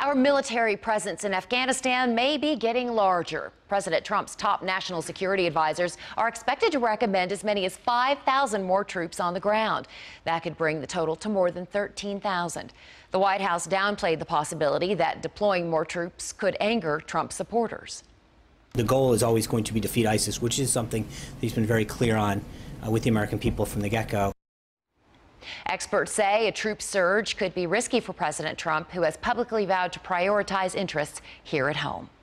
Our military presence in Afghanistan may be getting larger. President Trump's top national security advisors are expected to recommend as many as 5,000 more troops on the ground. That could bring the total to more than 13,000. The White House downplayed the possibility that deploying more troops could anger Trump supporters. The goal is always going to be defeat ISIS, which is something that he's been very clear on uh, with the American people from the get-go. Experts say a troop surge could be risky for President Trump, who has publicly vowed to prioritize interests here at home.